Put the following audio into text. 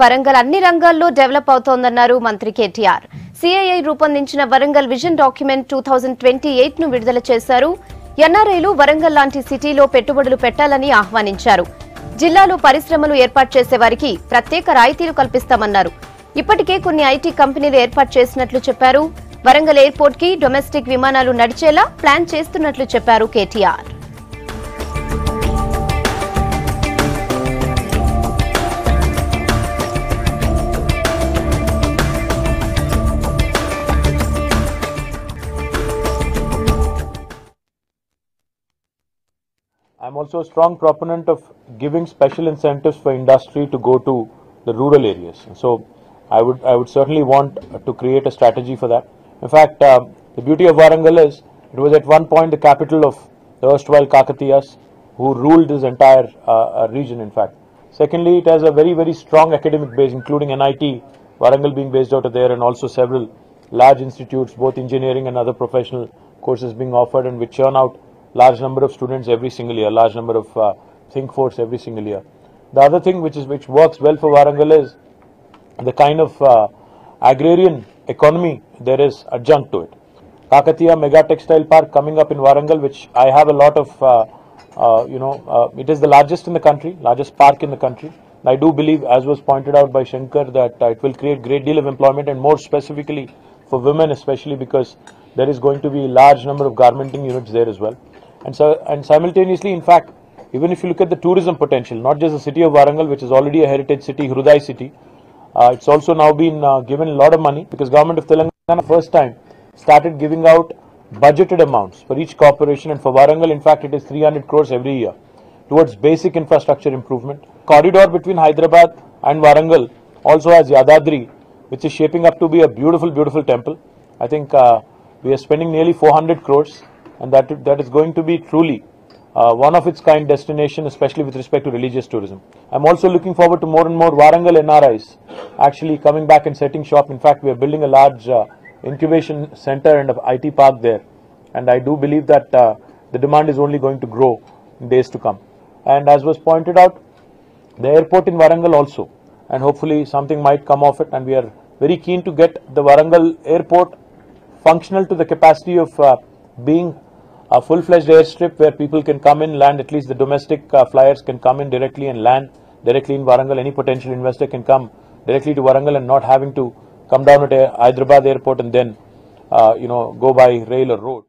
వరంగల్ అన్ని రంగాల్లో డెవలప్ అవుతోందన్నారు మంత్రి కేటీఆర్. సిఐఐ రూపొందించిన Warangal vision document two thousand twenty ఎయిట్ను విడుదల చేశారు. ఎన్ఆర్ఐలు వరంగల్ లాంటి సిటీలో పెట్టుబడులు పెట్టాలని ఆహ్వానించారు. జిల్లాలో పరిశ్రమలు ఏర్పాటు చేసే వారికి ప్రత్యేక రాయితీలు కల్పిస్తామన్నారు. ఇప్పటికే కొన్ని ఐటీ కంపెనీలు ఏర్పాటు చేసినట్లు చెప్పారు. వరంగల్ ఎయిర్పోర్ట్కి డొమెస్టిక్ విమానాలు నడిచేలా ప్లాన్ చేస్తున్నట్లు చెప్పారు KTR. I'm also a strong proponent of giving special incentives for industry to go to the rural areas. So I would I would certainly want to create a strategy for that. In fact, uh, the beauty of Warangal is it was at one point the capital of the erstwhile Kakatiyas, who ruled this entire uh, uh, region. In fact, secondly, it has a very very strong academic base, including NIT, Warangal being based out of there, and also several large institutes, both engineering and other professional courses being offered, and which churn out large number of students every single year, large number of uh, think force every single year. The other thing which is which works well for Warangal is the kind of uh, agrarian economy there is adjunct to it. Kakatiya Mega Textile Park coming up in Warangal, which I have a lot of, uh, uh, you know, uh, it is the largest in the country, largest park in the country. I do believe, as was pointed out by Shankar, that uh, it will create great deal of employment and more specifically for women, especially because there is going to be a large number of garmenting units there as well. And so, and simultaneously, in fact, even if you look at the tourism potential, not just the city of Warangal, which is already a heritage city, HRIDAY city, uh, it's also now been uh, given a lot of money because government of Telangana first time started giving out budgeted amounts for each corporation and for Warangal in fact it is 300 crores every year towards basic infrastructure improvement. Corridor between Hyderabad and Warangal also has Yadadri which is shaping up to be a beautiful beautiful temple. I think uh, we are spending nearly 400 crores and that that is going to be truly uh, one of its kind destination, especially with respect to religious tourism. I'm also looking forward to more and more Warangal NRIs actually coming back and setting shop. In fact, we are building a large uh, incubation center and a IT park there, and I do believe that uh, the demand is only going to grow in days to come. And as was pointed out, the airport in Warangal also, and hopefully something might come of it. And we are very keen to get the Warangal airport functional to the capacity of uh, being a full-fledged airstrip where people can come in, land, at least the domestic uh, flyers can come in directly and land directly in Warangal. Any potential investor can come directly to Warangal and not having to come down at a Hyderabad airport and then, uh, you know, go by rail or road.